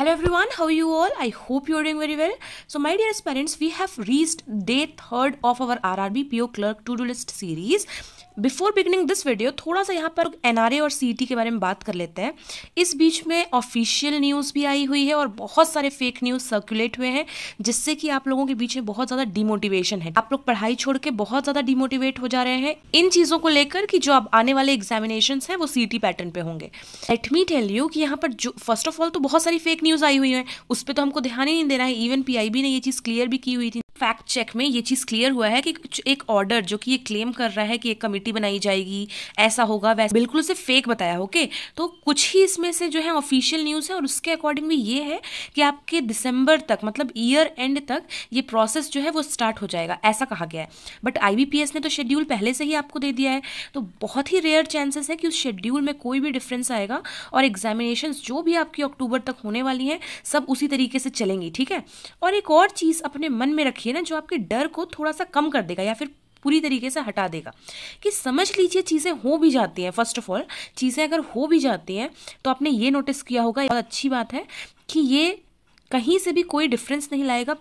Hello everyone, how are you all? I hope you are doing very well. So my dear parents, we have reached day third of our RRB PO Clerk to-do list series. Before beginning this video थोड़ा सा यहाँ पर NRA और सीटी के बारे में बात कर लेते हैं इस बीच में ऑफिशियल न्यूज़ भी आई हुई है और बहुत सारे फेक न्यूज़ सर्कुलेट हुए हैं जिससे कि आप लोगों के बीच में बहुत ज़्यादा डिमोटिवेशन है आप लोग पढ़ाई छोड़ के बहुत ज़्यादा डिमोटिवेट हो जा रहे हैं इन चीज़ों को लेकर कि जो अब आने वाले एग्जामिनेशन हैं वो सी टी पैटर्न पे होंगे लेट मी टेल यू कि यहाँ पर जो फ़र्स्ट ऑफ़ ऑल तो बहुत सारी फेक न्यूज़ आई हुई है, उस पर तो हमको ध्यान ही नहीं देना है। इवन पी ने ये चीज़ क्लियर भी की हुई थी। फैक्ट चेक में ये चीज़ क्लियर हुआ है कि एक ऑर्डर जो कि ये क्लेम कर रहा है कि एक कमेटी बनाई जाएगी, ऐसा होगा, वैसा बिल्कुल उसे फेक बताया ओके तो कुछ ही इसमें से जो है ऑफिशियल न्यूज़ है और उसके अकॉर्डिंग भी ये है कि आपके दिसंबर तक मतलब ईयर एंड तक ये प्रोसेस जो है वो स्टार्ट हो जाएगा, ऐसा कहा गया है। बट IBPS ने तो शेड्यूल पहले से ही आपको दे दिया है तो बहुत ही रेयर चांसेस है कि उस शेड्यूल में कोई भी डिफरेंस आएगा और एग्जामिनेशन जो भी आपकी अक्टूबर तक होने वाली हैं, सब उसी तरीके से चलेंगी, ठीक है? और एक और चीज़ अपने मन में रखिए देखिए ना, जो आपके डर को थोड़ा सा कम कर देगा या फिर पूरी तरीके से हटा देगा। कि समझ लीजिए चीज़ें हो भी जाती हैं फ़र्स्ट ऑफ़ ऑल चीज़ें अगर हो भी जाती हैं तो आपने ये नोटिस किया होगा बहुत अच्छी बात है कि ये कहीं से भी कोई डिफरेंस नहीं लाएगा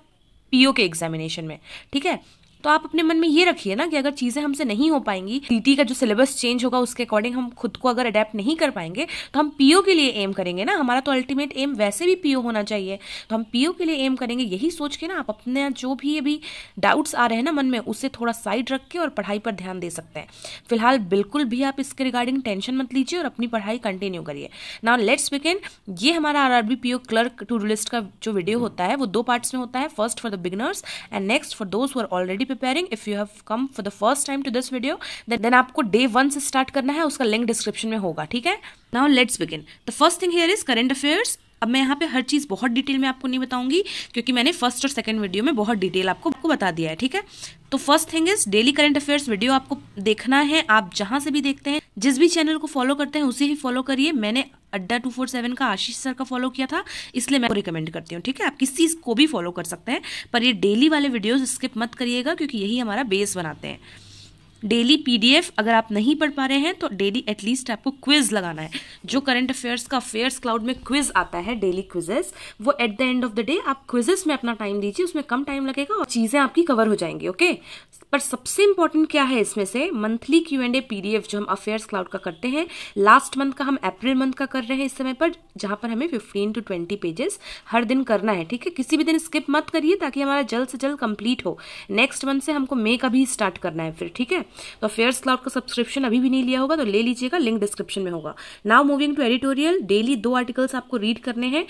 पीओ के एग्जामिनेशन में, ठीक है? तो आप अपने मन में ये रखिए ना कि अगर चीज़ें हमसे नहीं हो पाएँगी टीटी का जो सिलेबस चेंज होगा, उसके अकॉर्डिंग हम खुद को अगर अडेप्ट नहीं कर पाएँगे तो हम पीओ के लिए एम करेंगे ना। हमारा तो अल्टीमेट एम वैसे भी पीओ होना चाहिए। तो हम पीओ के लिए एम करेंगे, यही सोच के ना आप अपने जो भी अभी डाउट्स आ रहे हैं ना मन में, उसे थोड़ा साइड रख के और पढ़ाई पर ध्यान दे सकते हैं। फ़िलहाल बिल्कुल भी आप इसके रिगार्डिंग टेंशन मत लीजिए और अपनी पढ़ाई कंटिन्यू करिए। नाउ लेट्स बिगिन ये हमारा R R B P O clerk to list का जो वीडियो होता है, वो दो पार्ट्स में होता है। First for the beginners and next for those who are already preparing if you have come for the first time to this video then आपको डे वन से स्टार्ट करना है, उसका लिंक डिस्क्रिप्शन में होगा, ठीक है? Now let's begin the first thing here is current affairs अब मैं यहाँ पे हर चीज़ बहुत डिटेल में आपको नहीं बताऊँगी क्योंकि मैंने फ़र्स्ट और सेकंड वीडियो में बहुत डिटेल आपको, आपको बता दिया है ठीक है? तो first thing is daily current affairs video आपको देखना है आप जहाँ से भी देखते हैं जिस भी चैनल को फॉलो करते हैं उसे ही फॉलो करिए। मैंने अड्डा टू फोर सेवन का आशीष सर का फॉलो किया था इसलिए मैं रिकमेंड करती हूँ ठीक है? आप किसी को भी फॉलो कर सकते हैं पर ये डेली वाले वीडियोज़ स्किप मत करिएगा क्योंकि यही हमारा बेस बनाते हैं। डेली पीडीएफ अगर आप नहीं पढ़ पा रहे हैं तो डेली एटलीस्ट आपको क्विज लगाना है। जो करंट अफेयर्स का अफेयर्स क्लाउड में क्विज आता है डेली क्विजेस वो at the end of the day आप क्विजेस में अपना टाइम दीजिए, उसमें कम टाइम लगेगा और चीज़ें आपकी कवर हो जाएँगी ओके पर सबसे इंपॉर्टेंट क्या है इसमें से? Monthly Q and A PDF जो हम अफेयर्स क्लाउड का करते हैं लास्ट मंथ का हम अप्रैल मंथ का कर रहे हैं इस समय पर, जहाँ पर हमें फिफ्टीन टू ट्वेंटी पेजेस हर दिन करना है, ठीक है? किसी भी दिन स्किप मत करिए ताकि हमारा जल्द से जल्द कंप्लीट हो। नेक्स्ट मंथ से हमको मे का भी स्टार्ट करना है फिर, ठीक है? तो अफेयर्स क्लाउड का सब्सक्रिप्शन अभी भी नहीं लिया होगा तो ले लीजिएगा लिंक डिस्क्रिप्शन में होगा। Now moving to editorial daily दो आर्टिकल्स आपको रीड करने हैं।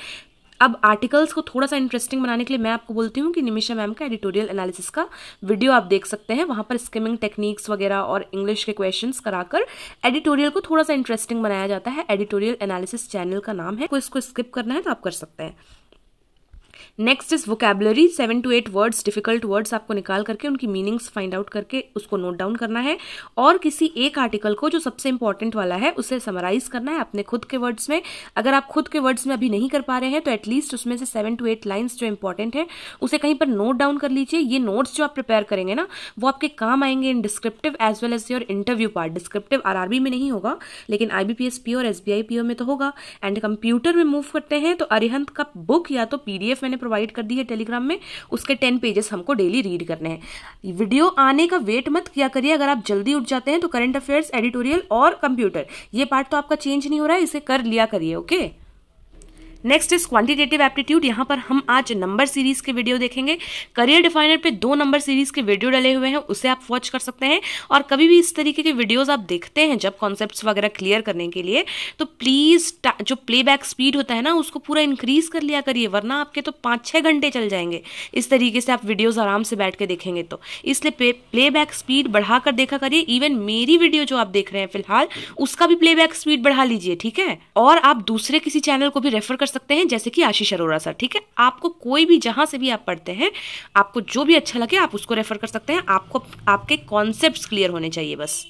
अब आर्टिकल्स को थोड़ा सा इंटरेस्टिंग बनाने के लिए मैं आपको बोलती हूँ कि निमिषा मैम का एडिटोरियल एनालिसिस का वीडियो आप देख सकते हैं। वहाँ पर स्किमिंग टेक्निक्स वगैरह और इंग्लिश के क्वेश्चन कराकर एडिटोरियल को थोड़ा सा इंटरेस्टिंग बनाया जाता है। एडिटोरियल एनालिसिस चैनल का नाम है। कोई इसको स्किप करना है तो आप कर सकते हैं। Next is vocabulary seven to eight words difficult words आपको निकाल करके, उनकी मीनिंग्स फाइंड आउट करके उसको नोट डाउन करना है। और किसी एक आर्टिकल को जो सबसे इंपॉर्टेंट वाला है, उसे समराइज करना है अपने खुद के वर्ड्स में। अगर आप खुद के वर्ड्स में अभी नहीं कर पा रहे हैं तो एटलीस्ट उसमें से सेवन टू एट लाइन्स जो इंपॉर्टेंट है, उसे कहीं पर नोट डाउन कर लीजिए। ये नोट्स जो आप प्रिपेयर करेंगे ना, वो आपके काम आएँगे in descriptive as well as your interview part descriptive RRB में नहीं होगा, लेकिन आईबीपीएस पी और एसबीआई पीओ में तो होगा। एंड कंप्यूटर में मूव करते हैं तो अरिहंत का बुक या तो पीडीएफ मैंने प्रोवाइड कर दी है टेलीग्राम में, उसके टेन पेजेस हमको डेली रीड करने हैं। वीडियो आने का वेट मत किया करिए, अगर आप जल्दी उठ जाते हैं तो करंट अफेयर्स एडिटोरियल और कंप्यूटर ये पार्ट तो आपका चेंज नहीं हो रहा है, इसे कर लिया करिए okay next is quantitative aptitude यहाँ पर हम आज नंबर सीरीज़ के वीडियो देखेंगे। करियर डिफाइनर पे दो नंबर सीरीज़ के वीडियो डले हुए हैं, उसे आप वॉच कर सकते हैं। और कभी भी इस तरीके के वीडियोस आप देखते हैं जब कॉन्सेप्ट वगैरह क्लियर करने के लिए तो प्लीज़ जो प्लेबैक स्पीड होता है ना, उसको पूरा इंक्रीज कर लिया करिए, वरना आपके तो पाँच छः घंटे चल जाएँगे। इस तरीके से आप वीडियोज़ आराम से बैठ के देखेंगे तो। इसलिए प्लेबैक स्पीड बढ़ा कर देखा करिए। इवन मेरी वीडियो जो आप देख रहे हैं फ़िलहाल, उसका भी प्लेबैक स्पीड बढ़ा लीजिए, ठीक है? और आप दूसरे किसी चैनल को भी रेफर कर सकते हैं, जैसे कि आशीष अरोरा सर, ठीक है? आपको कोई भी, जहाँ से भी आप पढ़ते हैं, आपको जो भी अच्छा लगे, आप उसको रेफर कर सकते हैं। आपको, आपके कॉन्सेप्ट क्लियर होने चाहिए बस।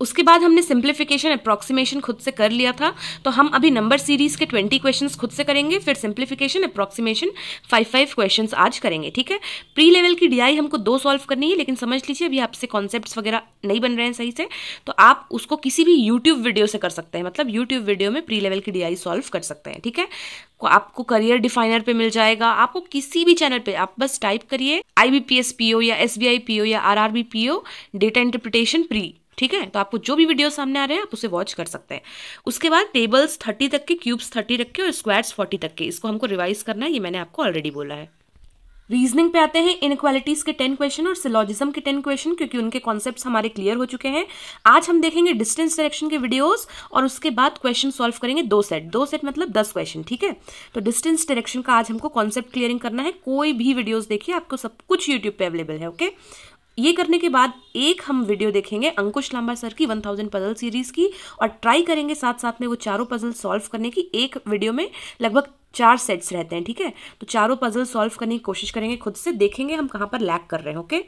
उसके बाद हमने सिंप्लीफिकेशन अप्रॉक्सीमेशन खुद से कर लिया था। तो हम अभी नंबर सीरीज़ के ट्वेंटी क्वेश्चंस खुद से करेंगे, फिर simplification approximation five five questions आज करेंगे, ठीक है? प्री लेवल की डीआई हमको दो सॉल्व करनी है, लेकिन समझ लीजिए, अभी आपसे कॉन्सेप्ट वगैरह नहीं बन रहे हैं सही से तो आप उसको किसी भी यूट्यूब वीडियो से कर सकते हैं। मतलब यूट्यूब वीडियो में प्री लेवल की डीआई सॉल्व कर सकते हैं, ठीक है? आपको करियर डिफाइनर पे मिल जाएगा। आपको किसी भी चैनल पे आप बस टाइप करिए आईबीपीएस पीओ या एसबीआई पीओ या RRB PO data interpretation pre ठीक है? तो आपको जो भी वीडियो सामने आ रहे हैं, आप उसे वॉच कर सकते हैं। उसके बाद टेबल्स थर्टी तक के क्यूब्स थर्टी तक के और स्क्वाड्स फोर्टी तक के, इसको हमको रिवाइज करना है, ये मैंने आपको ऑलरेडी बोला है। रीजनिंग पे आते हैं इनक्वालिटीज के टेन क्वेश्चन और सिलॉजिज्म के टेन क्वेश्चन क्योंकि उनके कॉन्सेप्ट्स हमारे क्लियर हो चुके हैं। आज हम देखेंगे डिस्टेंस डायरेक्शन के वीडियोस और उसके बाद क्वेश्चन सॉल्व करेंगे दो सेट दो सेट मतलब दस क्वेश्चन ठीक है? तो डिस्टेंस डायरेक्शन का आज हमको कॉन्सेप्ट क्लियरिंग करना है। कोई भी वीडियोज़ देखिए, आपको सब कुछ यूट्यूब पे अवेलेबल है ओके ये करने के बाद एक हम वीडियो देखेंगे अंकुश लांबा सर की 1000 पजल सीरीज़ की और ट्राई करेंगे साथ साथ में वो चारों पजल सॉल्व करने की एक वीडियो में लगभग चार सेट्स रहते हैं, ठीक है? तो चारों पजल सॉल्व करने की कोशिश करेंगे, खुद से देखेंगे हम कहाँ पर लैक कर रहे हैं ओके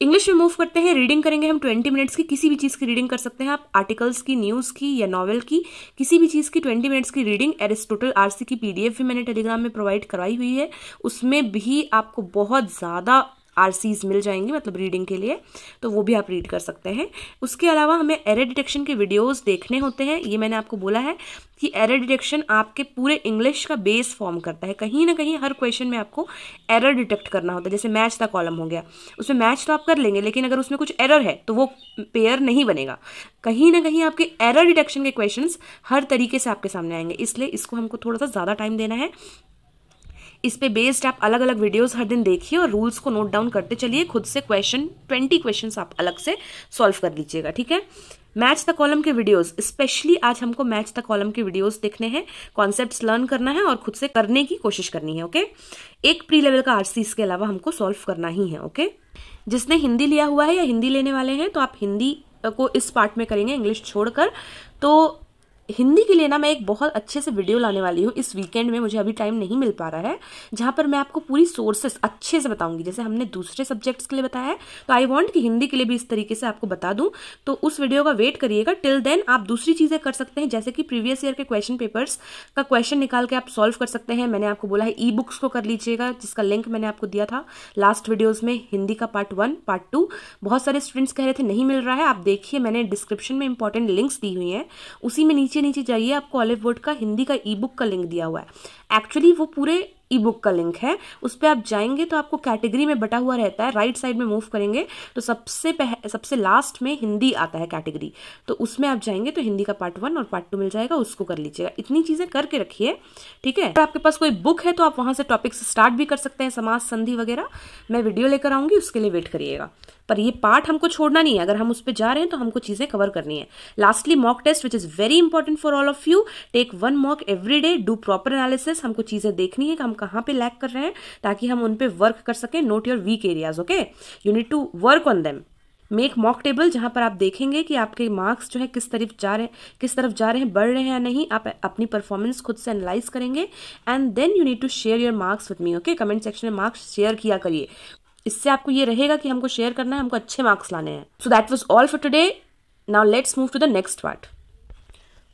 इंग्लिश में मूव करते हैं रीडिंग करेंगे हम ट्वेंटी मिनट्स की, किसी भी चीज़ की रीडिंग कर सकते हैं आप आर्टिकल्स की न्यूज़ की या नॉवल की, किसी भी चीज़ की ट्वेंटी मिनट्स की रीडिंग एरिस्टोटल आरसी की पीडीएफ भी मैंने टेलीग्राम में प्रोवाइड करवाई हुई है, उसमें भी आपको बहुत ज़्यादा आर मिल जाएँगी मतलब रीडिंग के लिए तो वो भी आप रीड कर सकते हैं। उसके अलावा हमें एरर डिटेक्शन के वीडियोस देखने होते हैं। ये मैंने आपको बोला है कि एरर डिटेक्शन आपके पूरे इंग्लिश का बेस फॉर्म करता है। कहीं ना कहीं हर क्वेश्चन में आपको एरर डिटेक्ट करना होता है। जैसे मैच का कॉलम हो गया। उसमें मैच तो आप कर लेंगे, लेकिन अगर उसमें कुछ एरर है तो वो पेयर नहीं बनेगा। कहीं ना कहीं आपके एरर डिटेक्शन के क्वेश्चन हर तरीके से आपके सामने आएँगे। इसलिए इसको हमको थोड़ा सा ज़्यादा टाइम देना है। इस पे बेस्ड आप अलग अलग वीडियोस हर दिन देखिए और रूल्स को नोट डाउन करते चलिए। खुद से क्वेश्चन ट्वेंटी क्वेश्चन आप अलग से सॉल्व कर लीजिएगा, ठीक है? मैच द कॉलम के वीडियोस स्पेशली आज हमको मैच द कॉलम के वीडियोस देखने हैं कॉन्सेप्ट्स लर्न करना है और खुद से करने की कोशिश करनी है ओके एक प्री लेवल का आरसी इसके अलावा हमको सॉल्व करना ही है ओके जिसने हिंदी लिया हुआ है या हिंदी लेने वाले हैं तो आप हिंदी को इस पार्ट में करेंगे इंग्लिश छोड़कर तो हिंदी के लिए ना मैं एक बहुत अच्छे से वीडियो लाने वाली हूँ। इस वीकेंड में मुझे अभी टाइम नहीं मिल पा रहा है, जहाँ पर मैं आपको पूरी सोर्सेस अच्छे से बताऊँगी। जैसे हमने दूसरे सब्जेक्ट्स के लिए बताया है तो आई वॉन्ट कि हिंदी के लिए भी इस तरीके से आपको बता दूँ। तो उस वीडियो का वेट करिएगा। टिल देन आप दूसरी चीज़ें कर सकते हैं, जैसे कि प्रीवियस ईयर के क्वेश्चन पेपर्स का क्वेश्चन निकाल के आप सॉल्व कर सकते हैं। मैंने आपको बोला है ई बुक्स को कर लीजिएगा, जिसका लिंक मैंने आपको दिया था लास्ट वीडियोज़ में, हिंदी का पार्ट वन पार्ट टू बहुत सारे स्टूडेंट्स कह रहे थे, नहीं मिल रहा है, आप देखिए, मैंने डिस्क्रिप्शन में इंपॉर्टेंट लिंक्स दी हुई हैं। उसी में नीचे जाइए आपको ऑलिव वुड का, हिंदी का ई बुक का लिंक दिया हुआ है। एक्चुअली वो पूरे ई बुक का लिंक है। उस पर आप जाएँगे तो आपको कैटेगरी में बटा हुआ रहता है राइट साइड में मूव करेंगे तो सबसे सबसे लास्ट में हिंदी आता है कैटेगरी तो उसमें आप जाएँगे तो हिंदी का पार्ट वन और पार्ट टू मिल जाएगा, उसको कर लीजिएगा। इतनी चीज़ें करके रखिए, ठीक है? अगर आपके पास कोई बुक है तो आप वहाँ से टॉपिक स्टार्ट भी कर सकते हैं, समाज, संधि वगैरह। मैं वीडियो लेकर आऊँगी, उसके लिए वेट करिएगा। पर ये पार्ट हमको छोड़ना नहीं है। अगर हम उस पर जा रहे हैं तो हमको चीज़ें कवर करनी है। Lastly mock test which is very important for all of you take one mock every day do proper analysis हमको चीज़ें देखनी है कि हम कहाँ पे लैक कर रहे हैं ताकि हम उन पर वर्क कर सकें note your weak areas okay you need to work on them make mock table जहाँ पर आप देखेंगे कि आपके मार्क्स जो है किस तरफ़ जा रहे हैं, किस तरफ़ जा रहे हैं, बढ़ रहे हैं या नहीं, आप अपनी परफॉर्मेंस खुद से एनालाइज करेंगे and then you need to share your marks with me okay comment section में मार्क्स शेयर किया करिए। इससे आपको ये रहेगा कि हमको शेयर करना है, हमको अच्छे मार्क्स लाने हैं। So that was all for today now let's move to the next part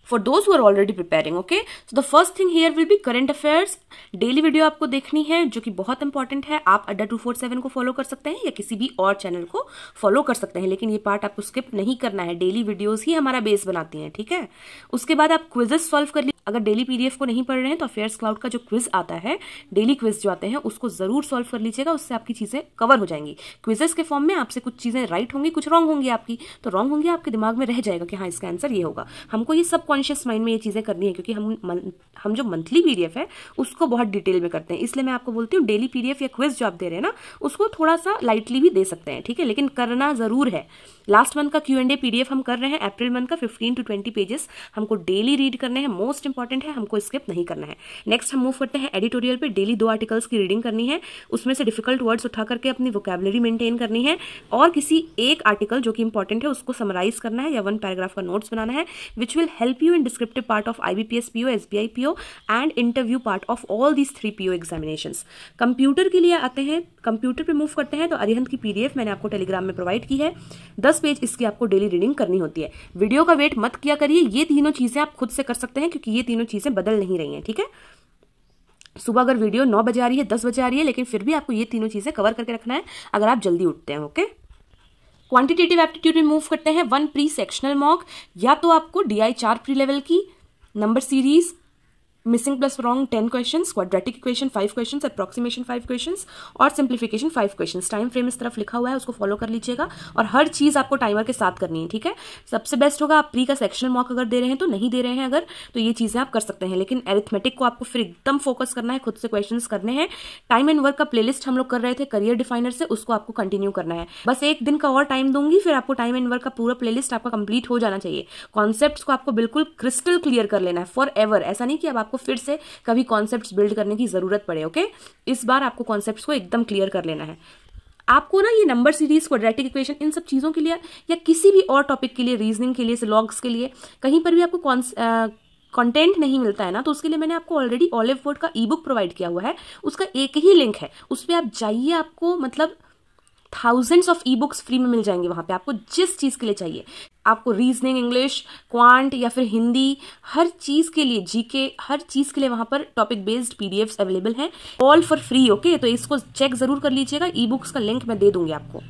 for those who are already preparing okay so the first thing here will be current affairs daily video आपको देखनी है, जो कि बहुत important है। आप Adda two four seven को follow कर सकते हैं या किसी भी और चैनल को फॉलो कर सकते हैं, लेकिन ये पार्ट आपको स्किप नहीं करना है। डेली वीडियोज़ ही हमारा बेस बनाती है, ठीक है? उसके बाद आप क्विजेस सॉल्व कर अगर डेली पीडीएफ को नहीं पढ़ रहे हैं तो अफेयर्स क्लाउड का जो क्विज आता है डेली क्विज जो आते हैं, उसको ज़रूर सॉल्व कर लीजिएगा, उससे आपकी चीज़ें कवर हो जाएँगी। क्विजेस के फॉर्म में आपसे कुछ चीज़ें राइट होंगी, कुछ रॉन्ग होंगी आपकी तो रॉन्ग होंगी आपके दिमाग में रह जाएगा कि हाँ इसका आंसर ये होगा। हमको ये सब कॉन्शियस माइंड में ये चीज़ें करनी है, क्योंकि हम हम जो मंथली पीडीएफ है, उसको बहुत डिटेल में करते हैं। इसलिए मैं आपको बोलती हूँ डेली पीडीएफ या क्विज जो आप दे रहे हैं ना, उसको थोड़ा सा लाइटली भी दे सकते हैं, ठीक है? लेकिन करना ज़रूर है। लास्ट मंथ का क्यू एंड ए पीडीएफ हम कर रहे हैं अप्रैल मंथ का फिफ्टीन टू ट्वेंटी पेजेस हमको डेली रीड करने हैं। मोस्ट इंपॉर्टेंट है हमको स्किप नहीं करना है। नेक्स्ट हम मूव करते हैं एडिटोरियल पे डेली दो आर्टिकल्स की रीडिंग करनी है। उसमें से डिफ़िकल्ट वर्ड्स उठा करके अपनी वोकेबलरी मेंटेन करनी है और किसी एक आर्टिकल जो कि इंपॉर्टेंट है उसको समराइज करना है या वन पैराग्राफ का नोट्स बनाना है which will help you overview and descriptive part of IBPS PO, SBI PO and interview part of all these three PO examinations. Computer के लिए आते हैं कंप्यूटर पे मूव करते हैं तो अरिहंत की पीडीएफ मैंने आपको टेलीग्राम में प्रोवाइड की है। दस पेज इसकी आपको डेली रीडिंग करनी होती है। वीडियो का वेट मत किया करिए ये तीनों चीज़ें आप खुद से कर सकते हैं क्योंकि ये तीनों चीज़ें बदल नहीं रही हैं, ठीक है? सुबह अगर वीडियो नौ बजे आ रही है, दस बजे आ रही है, लेकिन फिर भी आपको ये तीनों चीज़ें कवर करके रखना है, अगर आप जल्दी उठते हैं ओके क्वांटिटेटिव एप्टीट्यूड में मूव करते हैं वन प्री सेक्शनल मॉक या तो आपको डी आई चार प्री लेवल की number series missing plus wrong ten question quadratic equation five question approximation five question और simplification five question time frame इस तरफ़ लिखा हुआ है, उसको फॉलो कर लीजिएगा और हर चीज़ आपको टाइमर के साथ करनी है, ठीक है? सबसे बेस्ट होगा आप प्री का सेक्शनल मॉक अगर दे रहे हैं तो नहीं दे रहे हैं अगर तो ये चीज़ें आप कर सकते हैं, लेकिन एरिथमेटिक को आपको फिर एकदम फोकस करना है, खुद से क्वेश्चन करने हैं। टाइम एंड वर्क का प्लेलिस्ट हम लोग कर रहे थे करियर डिफाइनर से, उसको आपको कंटिन्यू करना है। बस एक दिन का और टाइम दूँगी, फिर आपको टाइम एंड वर्क का पूरा प्लेलिस्ट आपका कंप्लीट हो जाना चाहिए। कॉन्सेप्ट को आपको बिल्कुल क्रिस्टल क्लियर कर लेना है फॉर एवर ऐसा नहीं कि अब आपको फिर से कभी कॉन्सेप्ट बिल्ड करने की ज़रूरत पड़े ओके इस बार आपको कॉन्सेप्ट को एकदम क्लियर कर लेना है। आपको ना ये नंबर सीरीज़ क्वाड्रेटिक इक्वेशन इन सब चीज़ों के लिए या किसी भी और टॉपिक के लिए रीजनिंग के लिए लॉग्स के लिए, कहीं पर भी आपको कंटेंट नहीं मिलता है ना तो उसके लिए मैंने आपको ऑलरेडी ऑलिव बोर्ड का ई बुक प्रोवाइड किया हुआ है। उसका एक ही लिंक है। उस पर आप जाइए आपको मतलब thousands of e books free में मिल जाएँगे वहाँ पे। आपको जिस चीज़ के लिए चाहिए, आपको रीजनिंग इंग्लिश क्वांट या फिर हिंदी, हर चीज़ के लिए जीके हर चीज़ के लिए वहाँ पर टॉपिक बेस्ड पीडीएफ अवेलेबल है। ऑल फॉर फ्री ओके तो इसको चेक ज़रूर कर लीजिएगा। ई बुक्स का लिंक मैं दे दूँगी आपको।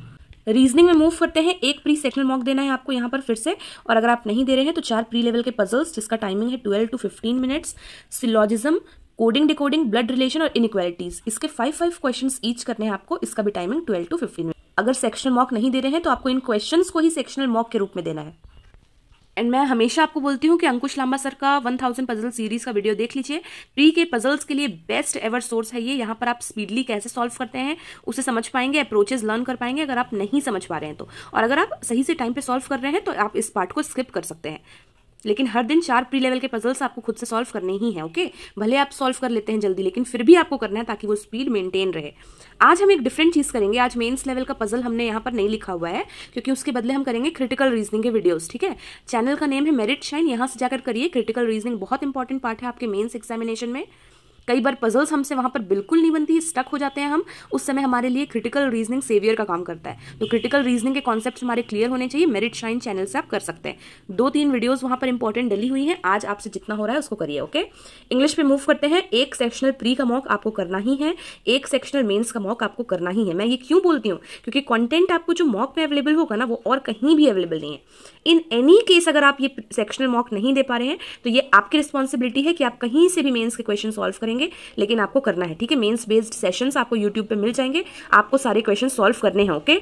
रीजनिंग में मूव करते हैं। एक प्री सेक्शनल मॉक देना है आपको यहाँ पर फिर से। और अगर आप नहीं दे रहे हैं तो चार प्री लेवल के पजल्स जिसका टाइमिंग है twelve to fifteen minutes syllogism coding decoding blood relation और इनइक्वालिटीज इसके फाइव फाइव क्वेश्चन ईच करने हैं आपको. इसका भी टाइमिंग ट्वेल्व टू फिफ्टीन अगर सेक्शनल मॉक नहीं दे रहे हैं तो आपको इन क्वेश्चन को ही सेक्शनल मॉक के रूप में देना है. एंड मैं हमेशा आपको बोलती हूँ कि अंकुश लांबा सर का 1000 पजल सीरीज़ का वीडियो देख लीजिए. प्री के पजल्स के लिए बेस्ट एवर सोर्स है ये. यहाँ पर आप स्पीडली कैसे सॉल्व करते हैं, उसे समझ पाएँगे अप्रोचेस लर्न कर पाएँगे, अगर आप नहीं समझ पा रहे हैं तो. और अगर आप सही से टाइम पे सॉल्व कर रहे हैं तो आप इस पार्ट को स्किप कर सकते हैं. लेकिन हर दिन चार प्री लेवल के पजल्स आपको खुद से सॉल्व करने ही हैं ओके भले आप सॉल्व कर लेते हैं जल्दी, लेकिन फिर भी आपको करना है ताकि वो स्पीड मेंटेन रहे। आज हम एक डिफरेंट चीज़ करेंगे। आज मेंस लेवल का पजल हमने यहाँ पर नहीं लिखा हुआ है, क्योंकि उसके बदले हम करेंगे क्रिटिकल रीजनिंग के वीडियोस ठीक है? चैनल का नेम है मेरिट शाइन यहाँ से जाकर करिए क्रिटिकल रीजनिंग बहुत इंपॉर्टेंट पार्ट है आपके मेन्स एग्जामिनेशन में। कई बार पजल्स हमसे वहाँ पर बिल्कुल नहीं बनती स्टक हो जाते हैं हम। उस समय हमारे लिए क्रिटिकल रीजनिंग सेवियर का काम करता है। तो क्रिटिकल रीजनिंग के कॉन्सेप्ट हमारे क्लियर होने चाहिए मेरिट शाइन चैनल से आप कर सकते हैं। दो तीन वीडियोज़ वहाँ पर इंपॉर्टेंट डली हुई है। आज आपसे जितना हो रहा है उसको करिए ओके इंग्लिश पे मूव करते हैं। एक सेक्शनल प्री का मॉक आपको करना ही है। एक सेक्शनल मेन्स का मॉक आपको करना ही है। मैं ये क्यों बोलती हूँ? क्योंकि कॉन्टेंट आपको जो मॉक में अवेलेबल होगा ना, वो और कहीं भी अवेलेबल नहीं है। इन एनी केस अगर आप ये सेक्शनल मॉक नहीं दे पा रहे हैं तो ये आपकी रिस्पॉन्सिबिलिटी है कि आप कहीं से भी मेन्स के क्वेश्चन सॉल्व करेंगे। लेकिन आपको करना है, ठीक है? मेन्स बेस्ड सेशंस आपको यूट्यूब पे मिल जाएँगे, आपको सारे क्वेश्चन सॉल्व करने हैं ओके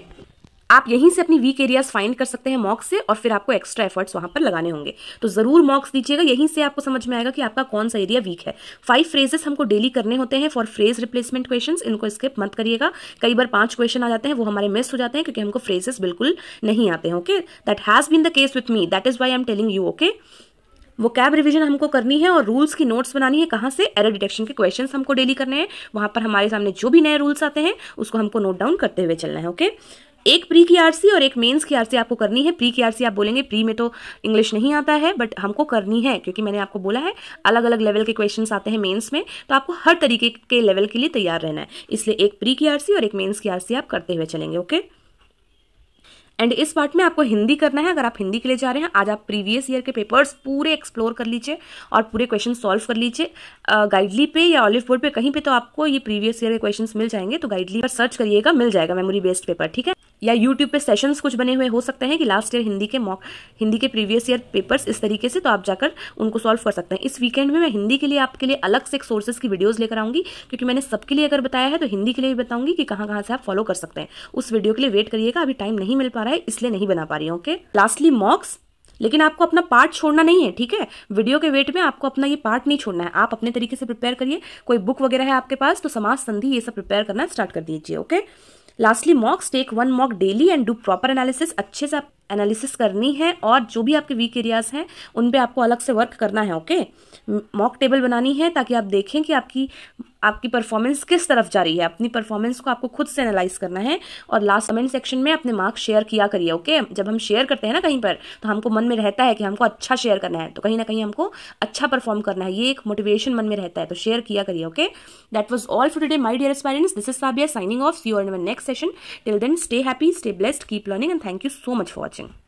आप यहीं से अपनी वीक एरियाज़ फाइंड कर सकते हैं मॉक्स से, और फिर आपको एक्स्ट्रा एफर्ट्स वहाँ पर लगाने होंगे। तो ज़रूर मॉक्स दीजिएगा, यहीं से आपको समझ में आएगा कि आपका कौन सा एरिया वीक है। फाइव फ्रेजेस हमको डेली करने होते हैं फॉर फ्रेज रिप्लेसमेंट क्वेश्चन इनको स्किप मत करिएगा। कई बार पाँच क्वेश्चन आ जाते हैं, वो हमारे मिस हो जाते हैं, क्योंकि हमको फ्रेजेस बिल्कुल नहीं आते हैं okay that has been the case with me that is why am telling you okay vocab revision हमको करनी है और रूल्स की नोट्स बनानी है कहाँ से एरर डिटेक्शन के क्वेश्चन हमको डेली करने हैं। वहाँ पर हमारे सामने जो भी नए रूल्स आते हैं, उसको हमको नोट डाउन करते हुए चलना है ओके एक प्री की आरसी और एक मेंस की आरसी आपको करनी है। प्री की आरसी आप बोलेंगे प्री में तो इंग्लिश नहीं आता है बट हमको करनी है, क्योंकि मैंने आपको बोला है अलग अलग लेवल के क्वेश्चन आते हैं मेंस में तो आपको हर तरीके के लेवल के लिए तैयार रहना है। इसलिए एक प्री की आरसी और एक मेन्स की आरसी आप करते हुए चलेंगे ओके एंड इस पार्ट में आपको हिंदी करना है। अगर आप हिंदी के लिए जा रहे हैं, आज आप प्रीवियस ईयर के पेपर्स पूरे एक्सप्लोर कर लीजिए और पूरे क्वेश्चन सॉल्व कर लीजिए। गाइडली पे या ऑलिव बोर्ड पे कहीं पे तो आपको ये प्रीवियस ईयर के क्वेश्चन मिल जाएँगे। तो गाइडली पर सर्च करिएगा, मिल जाएगा मेमोरी बेस्ड पेपर ठीक है? या यूट्यूब पे सेशंस कुछ बने हुए हो सकते हैं कि लास्ट ईयर हिंदी के मॉक हिंदी के प्रीवियस ईयर पेपर्स इस तरीके से तो आप जाकर उनको सॉल्व कर सकते हैं। इस वीकेंड में मैं हिंदी के लिए आपके लिए अलग से एक सोर्सेज की वीडियोज़ लेकर आऊँगी, क्योंकि मैंने सबके लिए अगर बताया है तो हिंदी के लिए भी बताऊँगी कि कहाँ कहाँ से आप फॉलो कर सकते हैं। उस वीडियो के लिए वेट करिएगा, अभी टाइम नहीं मिल पा रहा है, इसलिए नहीं बना पा रही हूँ ओके लास्टली मॉक्स लेकिन आपको अपना पार्ट छोड़ना नहीं है, ठीक है? वीडियो के वेट में आपको अपना ये पार्ट नहीं छोड़ना है। आप अपने तरीके से प्रिपेयर करिए, कोई बुक वगैरह है आपके पास तो समाज संधि ये सब प्रिपेयर करना स्टार्ट कर दीजिए okay lastly mocks take one mock daily and do proper analysis अच्छे से आप एनालिसिस करनी है और जो भी आपके वीक एरियाज़ हैं, उन पे आपको अलग से वर्क करना है ओके मॉक टेबल बनानी है ताकि आप देखें कि आपकी आपकी परफॉर्मेंस किस तरफ़ जा रही है? अपनी परफॉर्मेंस को आपको खुद से एनालाइज करना है और लास्ट कमेंट सेक्शन में अपने मार्क्स शेयर किया करिए ओके जब हम शेयर करते हैं ना कहीं पर तो हमको मन में रहता है कि हमको अच्छा शेयर करना है तो कहीं ना कहीं हमको अच्छा परफॉर्म करना है। ये एक मोटिवेशन मन में रहता है तो शेयर किया करिए okay that was all for today my dear parents this is Sabiya see you in our next session. Till then, stay happy, stay blessed, keep learning, and thank you so much for watching.